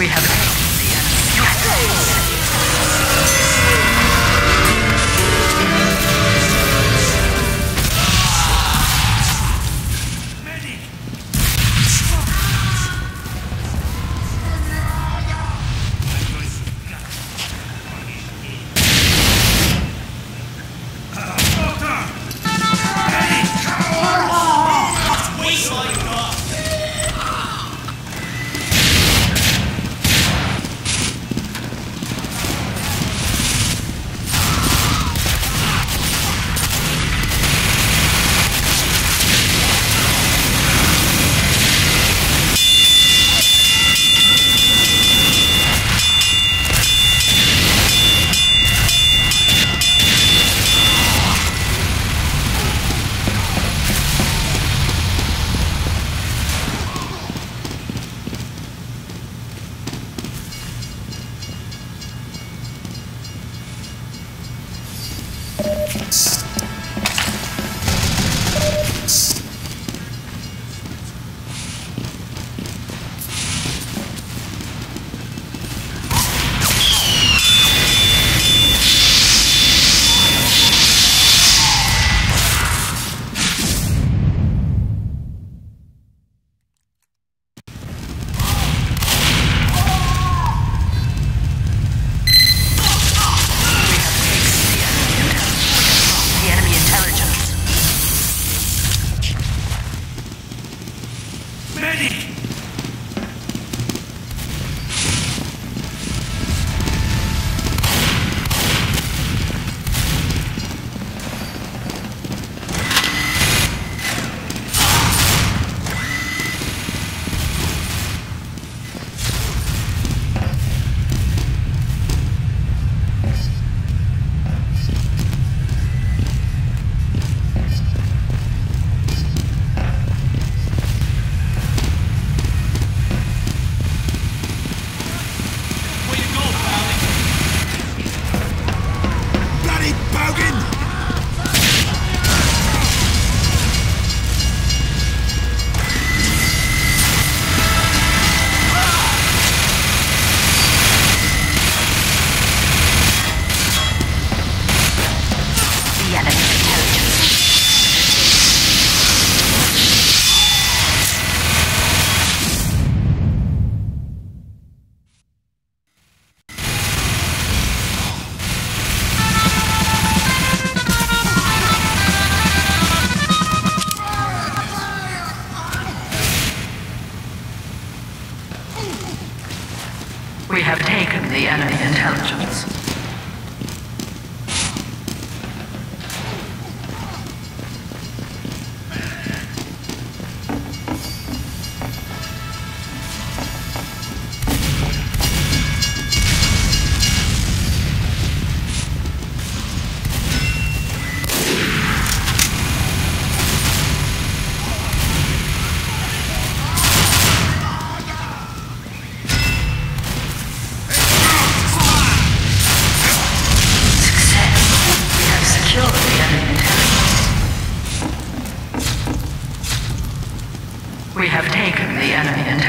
We have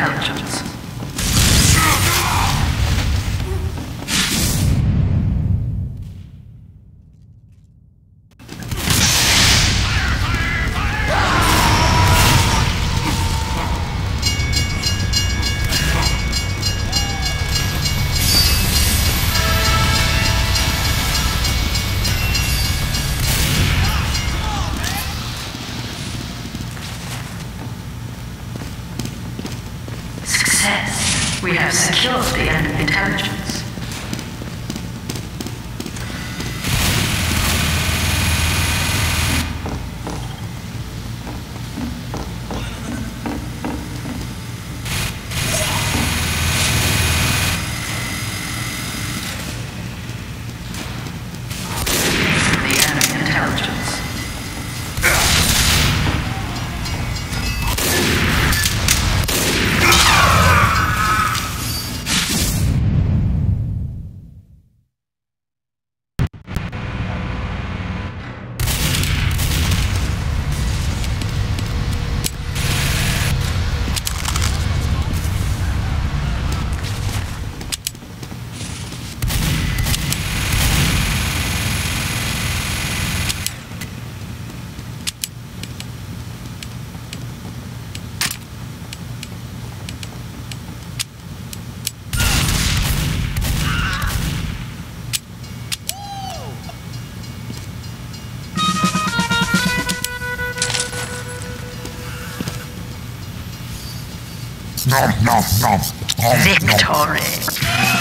intelligence. victory.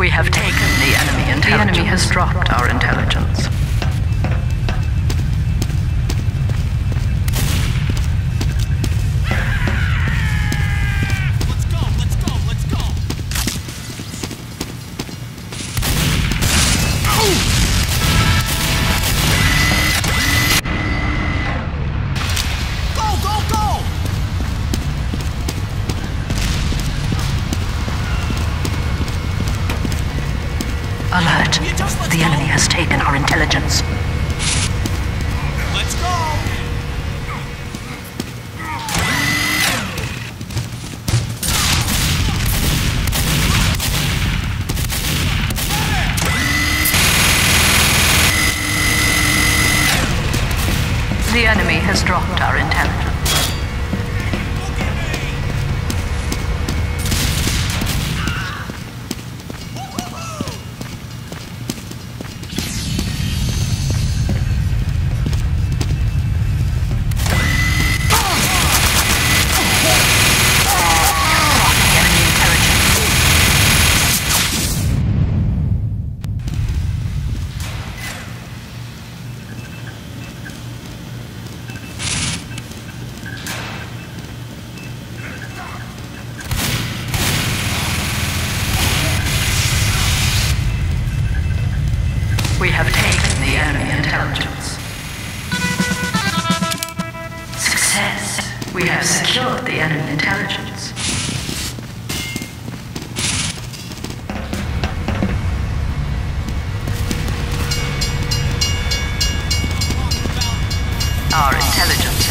We have taken the enemy intelligence. The enemy has dropped our intelligence.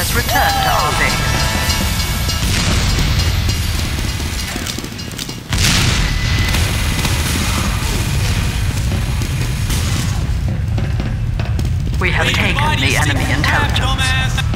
has returned to Arvix. We have taken the enemy intelligence.